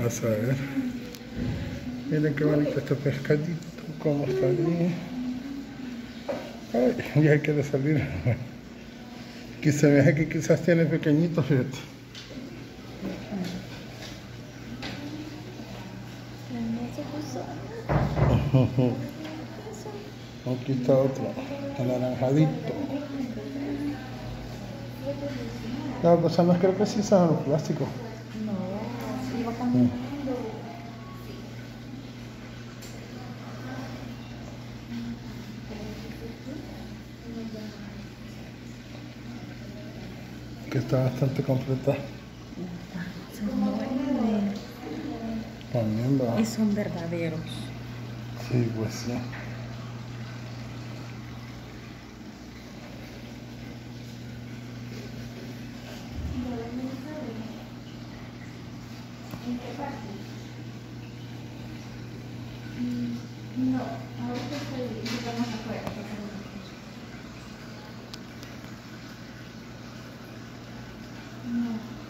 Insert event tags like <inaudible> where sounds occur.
A ver. Miren qué bonito este pescadito, cómo está ahí. Ay, <laughs> ya quiere salir. Aquí se ve que quizás tiene pequeñitos, fíjate. Aquí está otro, anaranjadito. No, pues no creo que sí son los plásticos. Que está bastante completa. Son. También. Y son verdaderos. Sí, pues sí. ¿en qué parte? No, ahorita estoy, estamos afuera. No.